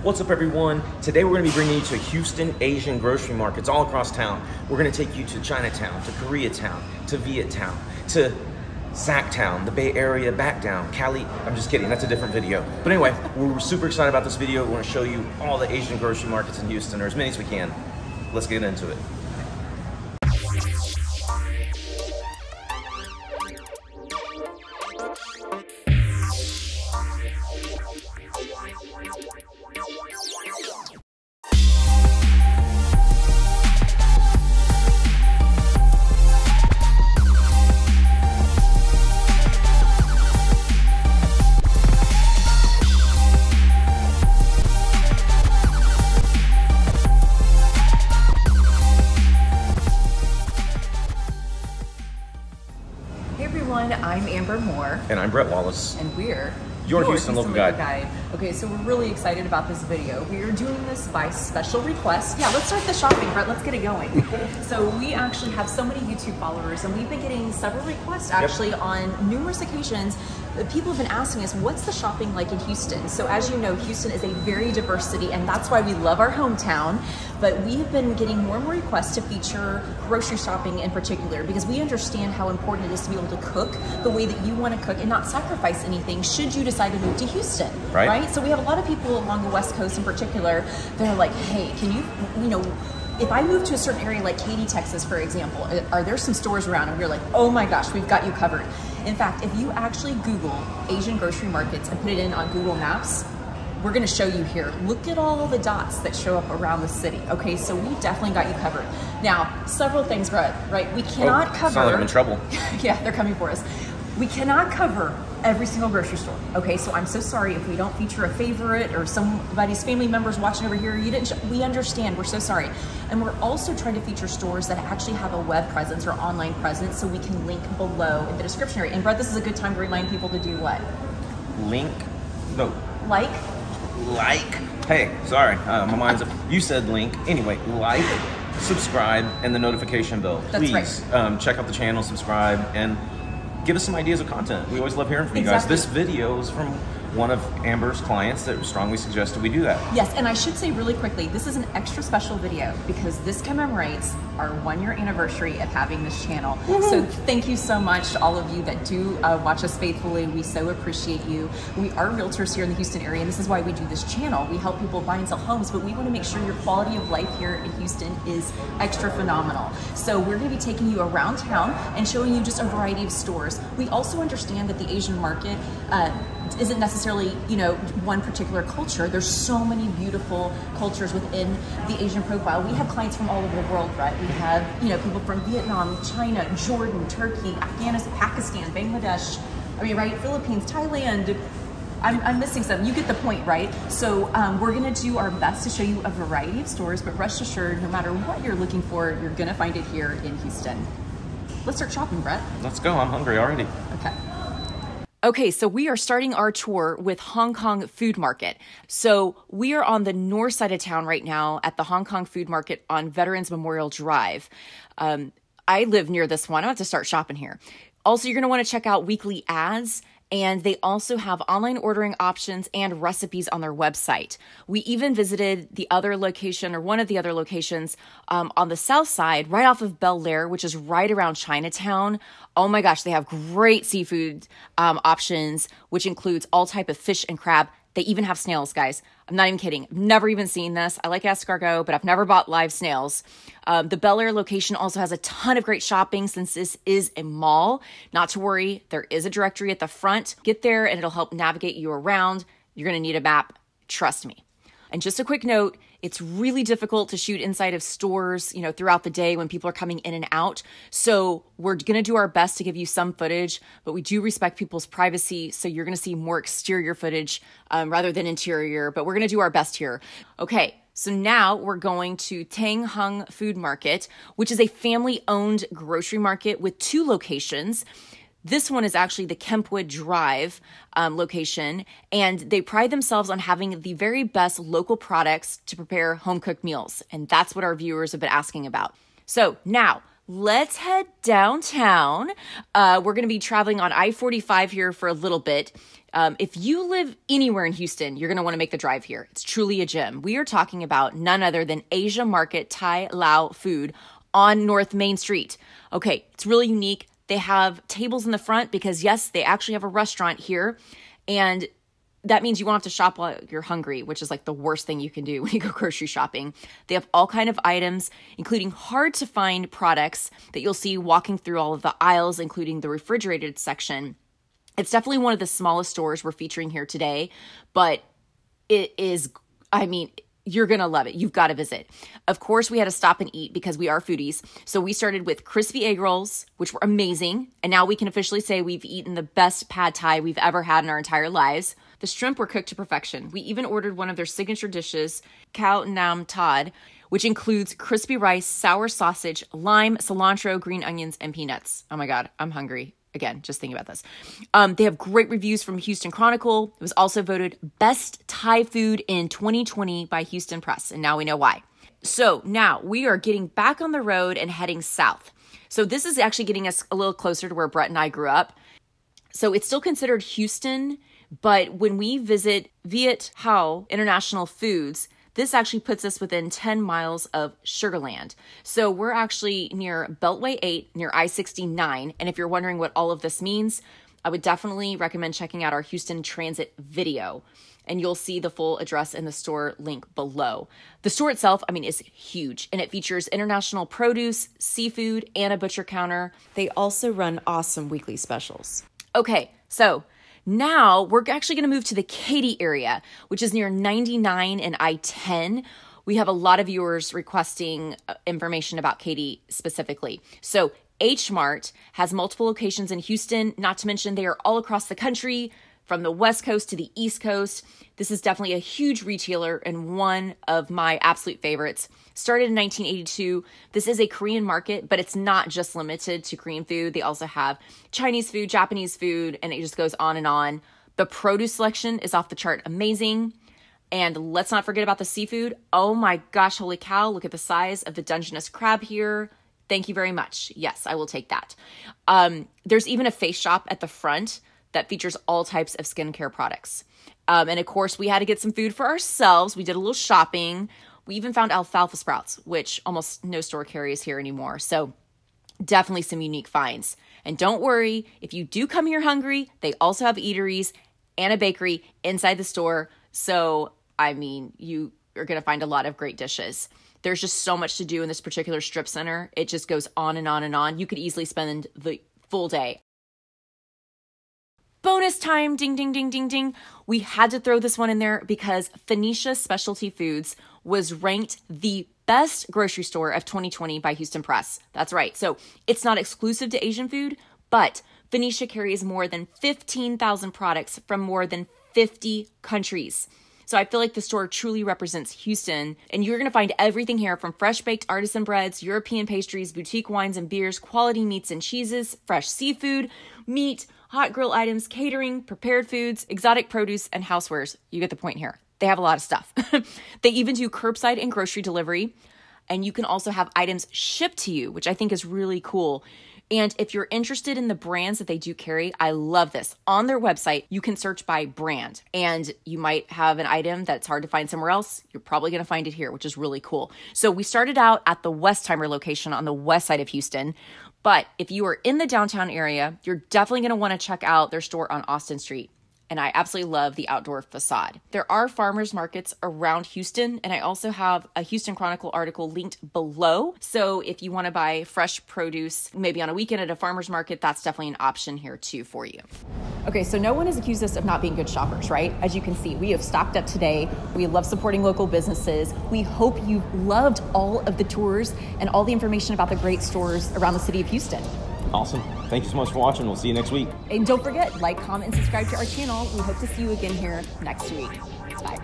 What's up, everyone? Today we're going to be bringing you to Houston Asian grocery markets all across town. We're going to take you to Chinatown, to Koreatown, to Viettown, to Sactown, the Bay Area back down, Cali. I'm just kidding, that's a different video. But anyway, we're super excited about this video. We're to show you all the Asian grocery markets in Houston, or as many as we can. Let's get into it. Everyone, I'm Amber Moore, And I'm Brett Wallace. and we're Your Houston Local Guide. Okay, so we're really excited about this video. We are doing this by special request. Yeah, let's start the shopping, Brett. Let's get it going. so we actually have so many YouTube followers, and we've been getting several requests actually on numerous occasions. People have been asking us, what's the shopping like in Houston? So as you know, Houston is a very diverse city, and that's why we love our hometown. But we have been getting more and more requests to feature grocery shopping in particular because we understand how important it is to be able to cook the way that you want to cook and not sacrifice anything should you decide to move to Houston. Right. Right. So we have a lot of people along the West Coast in particular that are like, hey, can you, you know, if I move to a certain area like Katy, Texas, for example, are there some stores around? And we're like, oh my gosh, we've got you covered. In fact, if you actually Google Asian grocery markets and put it in on Google Maps, we're going to show you here. Look at all the dots that show up around the city. Okay, so we definitely got you covered. Now, several things, Brett. Right? We oh, cannot oh, cover. Sound like I'm in trouble. yeah, they're coming for us. We cannot cover every single grocery store. Okay, so I'm so sorry if we don't feature a favorite or somebody's family members watching over here. You didn't. Sh- we understand. We're so sorry. And we're also trying to feature stores that actually have a web presence or online presence, so we can link below in the description area. And Brett, this is a good time to remind people to do what? Link. No, Like, like. Hey, sorry, uh, my mind's up. You said link. Anyway, like, subscribe, and the notification bell. That's Please right. um, check out the channel, subscribe, and give us some ideas of content. We always love hearing from you guys. This video is from one of Amber's clients that strongly suggested we do that. Yes, and I should say really quickly, this is an extra special video because this commemorates our one year anniversary of having this channel. So thank you so much to all of you that do uh, watch us faithfully. We so appreciate you. We are realtors here in the Houston area, and this is why we do this channel. We help people buy and sell homes, but we want to make sure your quality of life here in Houston is extra phenomenal. So we're going to be taking you around town and showing you just a variety of stores. We also understand that the Asian market uh, isn't necessarily you know one particular culture there's so many beautiful cultures within the asian profile we have clients from all over the world right we have you know people from vietnam china jordan turkey afghanistan pakistan bangladesh i mean right philippines thailand I'm, I'm missing some. You get the point, right? So um, we're gonna do our best to show you a variety of stores, but rest assured, no matter what you're looking for, you're gonna find it here in Houston. Let's start shopping, Brett. Let's go. I'm hungry already. Okay. Okay, so we are starting our tour with Hong Kong Food Market. So we are on the north side of town right now at the Hong Kong Food Market on Veterans Memorial Drive. Um, I live near this one. I have to start shopping here. Also, you're going to want to check out weekly ads. And they also have online ordering options and recipes on their website. We even visited the other location or one of the other locations um, on the south side, right off of Bellaire, which is right around Chinatown. Oh my gosh, they have great seafood um, options, which includes all type of fish and crab. They even have snails, guys. I'm not even kidding. I've never even seen this. I like escargot, but I've never bought live snails. Um, the Bellaire location also has a ton of great shopping since this is a mall. Not to worry, there is a directory at the front. Get there and it'll help navigate you around. You're going to need a map. Trust me. And just a quick note, it's really difficult to shoot inside of stores, you know, throughout the day when people are coming in and out. So we're going to do our best to give you some footage, but we do respect people's privacy. So you're going to see more exterior footage um, rather than interior, but we're going to do our best here. Okay. So now we're going to Thang Hung Food Market, which is a family owned grocery market with two locations. This one is actually the Kempwood Drive um, location, and they pride themselves on having the very best local products to prepare home cooked meals. And that's what our viewers have been asking about. So now, let's head downtown. Uh, we're going to be traveling on I 45 here for a little bit. Um, if you live anywhere in Houston, you're going to want to make the drive here. It's truly a gem. We are talking about none other than Asia Market Thai Lao Food on North Main Street. Okay, it's really unique. They have tables in the front because, yes, they actually have a restaurant here. And that means you won't have to shop while you're hungry, which is like the worst thing you can do when you go grocery shopping. They have all kind of items, including hard to find products that you'll see walking through all of the aisles, including the refrigerated section. It's definitely one of the smallest stores we're featuring here today, but it is, I mean, you're going to love it. You've got to visit. Of course, we had to stop and eat because we are foodies. So we started with crispy egg rolls, which were amazing. And now we can officially say we've eaten the best pad thai we've ever had in our entire lives. The shrimp were cooked to perfection. We even ordered one of their signature dishes, khao nam tad, which includes crispy rice, sour sausage, lime, cilantro, green onions, and peanuts. Oh my God, I'm hungry. Again, just thinking about this. Um, they have great reviews from Houston Chronicle. It was also voted best Thai food in 2020 by Houston Press, and now we know why. So now we are getting back on the road and heading south. So this is actually getting us a little closer to where Brett and I grew up. So it's still considered Houston but when we visit Viet Hoa International Foods, this actually puts us within 10 miles of Sugarland. So we're actually near Beltway 8, near I 69. And if you're wondering what all of this means, I would definitely recommend checking out our Houston Transit video. And you'll see the full address in the store link below. The store itself, I mean, is huge and it features international produce, seafood, and a butcher counter. They also run awesome weekly specials. Okay, so now we're actually going to move to the Katy area, which is near 99 and I 10. We have a lot of viewers requesting uh, information about Katy specifically. So, H Mart has multiple locations in Houston, not to mention they are all across the country from the West Coast to the East Coast. This is definitely a huge retailer and one of my absolute favorites. Started in 1982. This is a Korean market, but it's not just limited to Korean food. They also have Chinese food, Japanese food, and it just goes on and on. The produce selection is off the chart amazing. And let's not forget about the seafood. Oh my gosh, holy cow, look at the size of the Dungeness crab here. Thank you very much. Yes, I will take that. Um, there's even a face shop at the front that features all types of skincare products. Um, and of course, we had to get some food for ourselves. We did a little shopping. We even found alfalfa sprouts, which almost no store carries here anymore. So, definitely some unique finds. And don't worry, if you do come here hungry, they also have eateries and a bakery inside the store. So, I mean, you are going to find a lot of great dishes. There's just so much to do in this particular strip center. It just goes on and on and on. You could easily spend the full day bonus time ding ding ding ding ding. We had to throw this one in there because phoenicia specialty foods was ranked the best grocery store of 2020 by houston press. That's right. So it's not exclusive to asian food but phoenicia carries more than 15000 products from more than 50 countries so I feel like the store truly represents Houston, and you're gonna find everything here from fresh baked artisan breads, European pastries, boutique wines and beers, quality meats and cheeses, fresh seafood, meat, hot grill items, catering, prepared foods, exotic produce, and housewares. You get the point here. They have a lot of stuff. they even do curbside and grocery delivery. And you can also have items shipped to you, which I think is really cool. And if you're interested in the brands that they do carry, I love this. On their website, you can search by brand, and you might have an item that's hard to find somewhere else. You're probably going to find it here, which is really cool. So we started out at the Westheimer location on the west side of Houston. But if you are in the downtown area, you're definitely going to want to check out their store on Austin Street and I absolutely love the outdoor facade. There are farmers markets around Houston, and I also have a Houston Chronicle article linked below. So if you want to buy fresh produce, maybe on a weekend at a farmer's market, that's definitely an option here too for you. Okay, so no one has accused us of not being good shoppers, right? As you can see, we have stocked up today. We love supporting local businesses. We hope you loved all of the tours and all the information about the great stores around the city of Houston. Awesome. Thank you so much for watching. We'll see you next week. And don't forget, like, comment, and subscribe to our channel. We hope to see you again here next week. Bye.